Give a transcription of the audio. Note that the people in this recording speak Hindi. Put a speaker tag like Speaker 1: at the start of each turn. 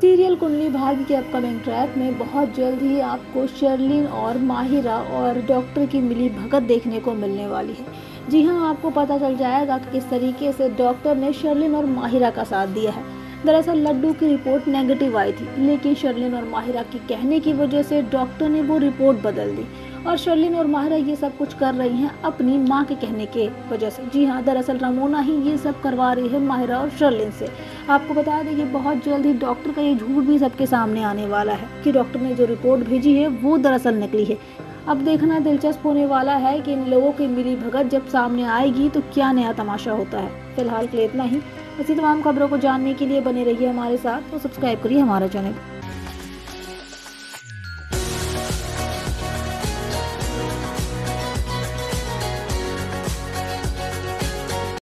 Speaker 1: कुंडली भाग्य के अपकमिंग ट्रैक में बहुत जल्द ही आपको शर्लिन और माहिरा और डॉक्टर की मिली भगत देखने को मिलने वाली है। जी हाँ आपको पता चल जाएगा कि किस तरीके से डॉक्टर ने शर्लिन और माहिरा का साथ दिया है। दरअसल लड्डू की रिपोर्ट नेगेटिव आई थी, लेकिन शर्लिन और माहिरा के कहने की वजह से डॉक्टर ने वो रिपोर्ट बदल दी। और शर्लिन और माहिरा ये सब कुछ कर रही हैं अपनी माँ के कहने के वजह से। जी हाँ दरअसल रमोना ही ये सब करवा रही है माहिरा और शर्लिन से। आपको बता दें कि बहुत जल्द ही डॉक्टर का ये झूठ भी सबके सामने आने वाला है कि डॉक्टर ने जो रिपोर्ट भेजी है, वो दरअसल निकली है। अब देखना दिलचस्प होने वाला है कि इन लोगों की मिली भगत जब सामने आएगी तो क्या नया तमाशा होता है। फ़िलहाल के लिए इतना ही। इसी तमाम खबरों को जानने के लिए बने रहिए हमारे साथ तो सब्सक्राइब करिए हमारा चैनल।